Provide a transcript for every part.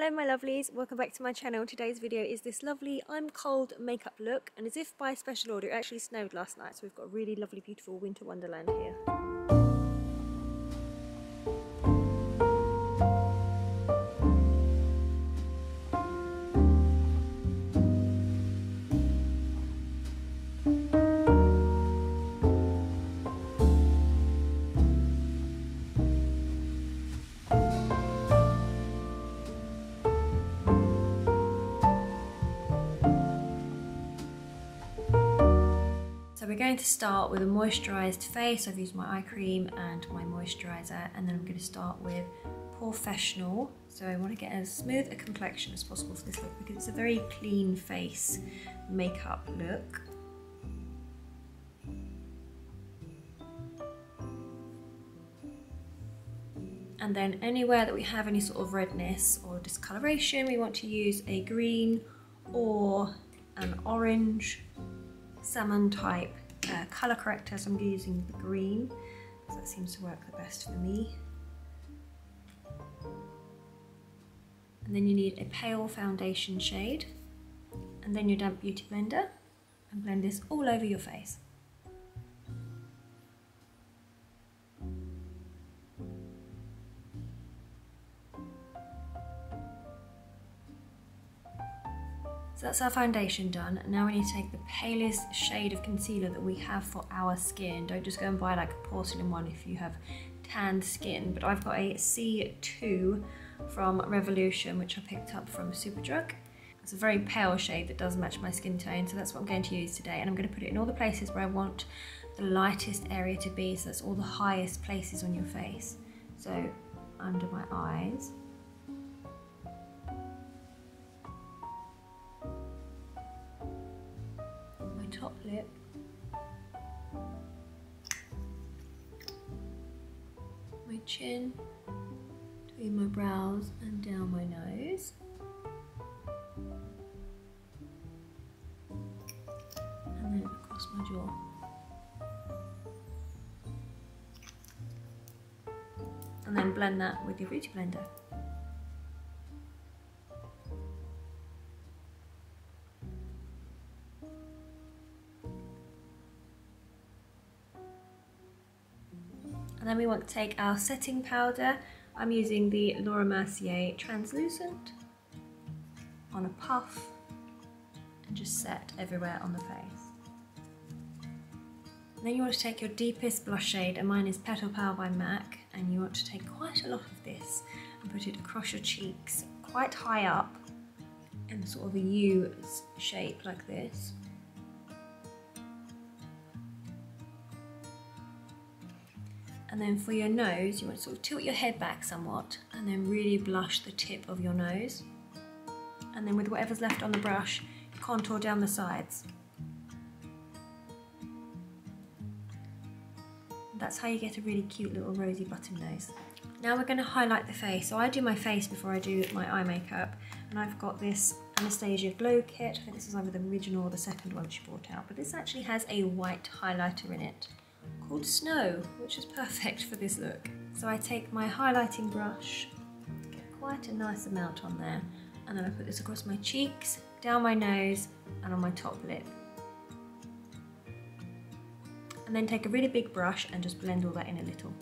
Hello my lovelies, welcome back to my channel. Today's video is this lovely I'm cold makeup look and as if by special order it actually snowed last night so we've got a really lovely beautiful winter wonderland here. Going to start with a moisturised face. I've used my eye cream and my moisturiser and then I'm going to start with professional. So I want to get as smooth a complexion as possible for this look because it's a very clean face makeup look. And then anywhere that we have any sort of redness or discoloration, we want to use a green or an orange salmon type uh, colour corrector, so I'm using the green, that seems to work the best for me. And then you need a pale foundation shade, and then your damp beauty blender, and blend this all over your face. So that's our foundation done. Now we need to take the palest shade of concealer that we have for our skin. Don't just go and buy like a porcelain one if you have tanned skin, but I've got a C2 from Revolution, which I picked up from Superdrug. It's a very pale shade that does match my skin tone, so that's what I'm going to use today. And I'm going to put it in all the places where I want the lightest area to be, so that's all the highest places on your face. So under my eyes, top lip. My chin, between my brows and down my nose. And then across my jaw. And then blend that with your beauty blender. And then we want to take our setting powder. I'm using the Laura Mercier Translucent on a puff and just set everywhere on the face. And then you want to take your deepest blush shade, and mine is Petal Power by MAC, and you want to take quite a lot of this and put it across your cheeks, quite high up, in sort of a U shape like this. And then for your nose, you want to sort of tilt your head back somewhat and then really blush the tip of your nose. And then with whatever's left on the brush, contour down the sides. That's how you get a really cute little rosy button nose. Now we're going to highlight the face. So I do my face before I do my eye makeup. And I've got this Anastasia Glow Kit. I think this is either the original or the second one she brought out. But this actually has a white highlighter in it called Snow, which is perfect for this look. So I take my highlighting brush, get quite a nice amount on there, and then I put this across my cheeks, down my nose, and on my top lip. And then take a really big brush and just blend all that in a little.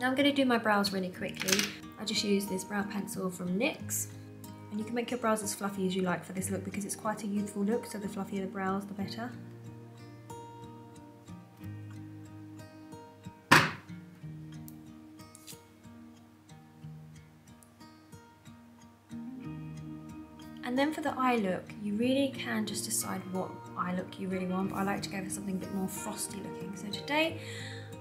Now I'm going to do my brows really quickly. I just use this brow pencil from NYX and you can make your brows as fluffy as you like for this look because it's quite a youthful look, so the fluffier the brows, the better. And then for the eye look, you really can just decide what eye look you really want, but I like to go for something a bit more frosty looking. So today,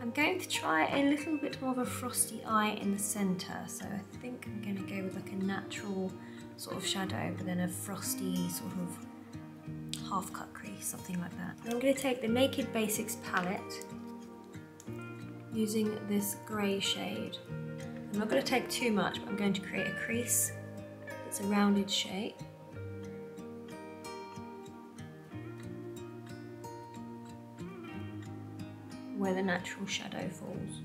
I'm going to try a little bit more of a frosty eye in the center. So I think I'm gonna go with like a natural sort of shadow, but then a frosty sort of half cut crease, something like that. I'm going to take the Naked Basics palette using this grey shade. I'm not going to take too much, but I'm going to create a crease that's a rounded shape. where the natural shadow falls.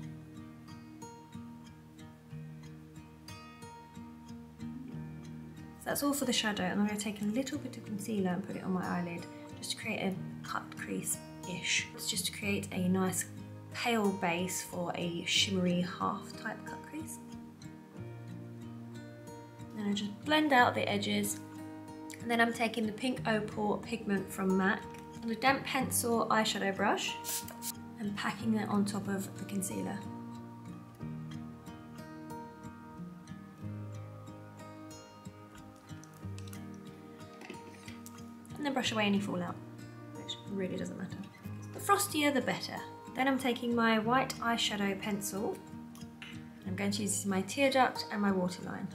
That's all for the shadow and I'm going to take a little bit of concealer and put it on my eyelid just to create a cut crease-ish. It's just to create a nice pale base for a shimmery half type cut crease. Then I just blend out the edges and then I'm taking the Pink Opal pigment from MAC and a damp pencil eyeshadow brush and packing it on top of the concealer. Then brush away any fallout, which really doesn't matter. The frostier the better. Then I'm taking my white eyeshadow pencil. I'm going to use my tear duct and my waterline.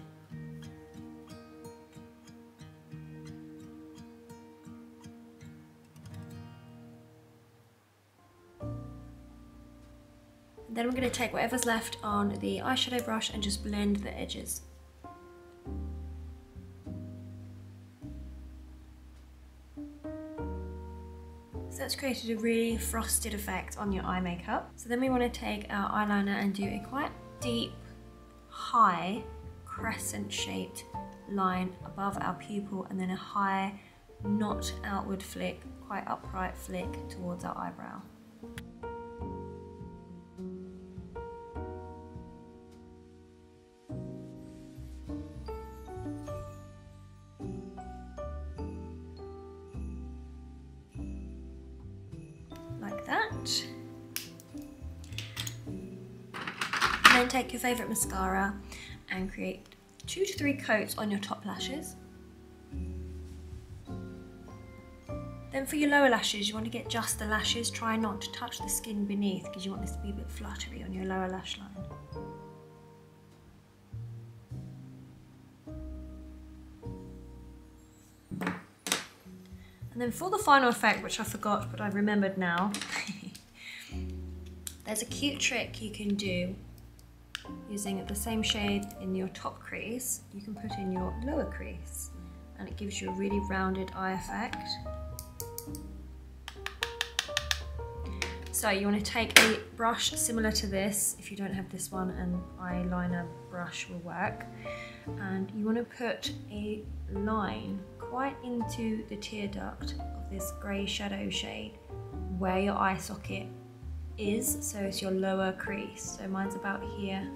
Then I'm going to take whatever's left on the eyeshadow brush and just blend the edges. Created a really frosted effect on your eye makeup. So then we want to take our eyeliner and do a quite deep, high, crescent shaped line above our pupil and then a high, not outward flick, quite upright flick towards our eyebrow. Then take your favourite mascara and create two to three coats on your top lashes. Then for your lower lashes, you want to get just the lashes. Try not to touch the skin beneath because you want this to be a bit fluttery on your lower lash line. And then for the final effect, which I forgot, but I remembered now, there's a cute trick you can do using the same shade in your top crease, you can put in your lower crease and it gives you a really rounded eye effect. So you want to take a brush similar to this, if you don't have this one, an eyeliner brush will work. And you want to put a line quite into the tear duct of this grey shadow shade where your eye socket is, so it's your lower crease. So mine's about here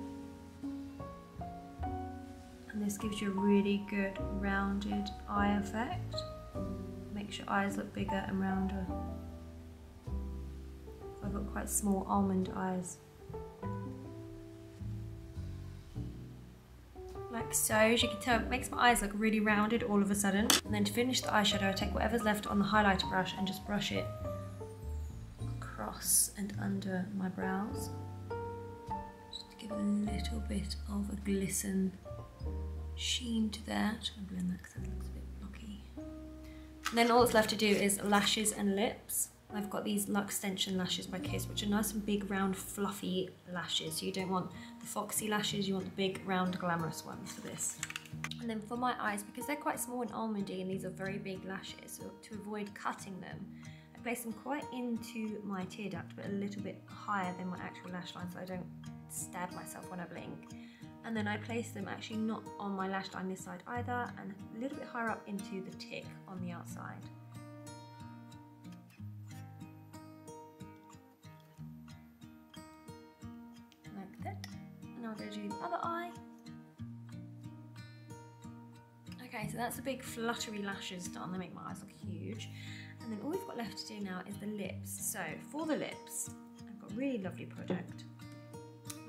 and this gives you a really good rounded eye effect. Makes your eyes look bigger and rounder. I've got quite small almond eyes. Like so, as you can tell, it makes my eyes look really rounded all of a sudden. And then to finish the eyeshadow, I take whatever's left on the highlighter brush and just brush it across and under my brows. Just to give it a little bit of a glisten sheen to there. I'm that because that looks a bit blocky. And then all that's left to do is lashes and lips. I've got these Luxtension lashes by Kiss, which are nice and big, round, fluffy lashes. You don't want the foxy lashes, you want the big, round, glamorous ones for this. And then for my eyes, because they're quite small and almondy and these are very big lashes, so to avoid cutting them, I place them quite into my tear duct, but a little bit higher than my actual lash line so I don't stab myself when I blink and then I place them actually not on my lash line this side either and a little bit higher up into the tick on the outside. Like that. And now I'm going to do the other eye. Okay, so that's the big fluttery lashes done. They make my eyes look huge. And then all we've got left to do now is the lips. So for the lips, I've got a really lovely product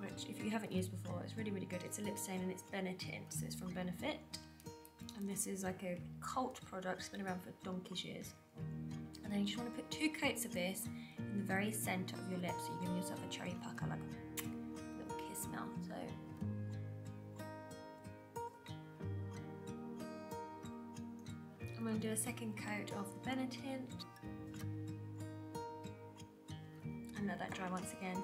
which if you haven't used before, it's really, really good. It's a lip stain and it's Benetint, so it's from Benefit. And this is like a cult product, it's been around for donkey's years. And then you just want to put two coats of this in the very centre of your lips, so you give yourself a cherry pucker, like a little kiss now. So I'm going to do a second coat of the Benetint. And let that dry once again.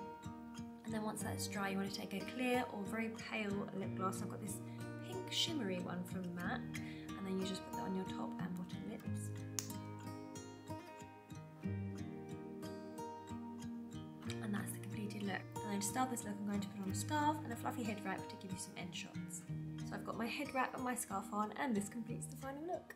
And then once that's dry, you want to take a clear or very pale lip gloss. I've got this pink shimmery one from MAC. And then you just put that on your top and bottom lips. And that's the completed look. And then to start this look, I'm going to put on a scarf and a fluffy head wrap to give you some end shots. So I've got my head wrap and my scarf on, and this completes the final look.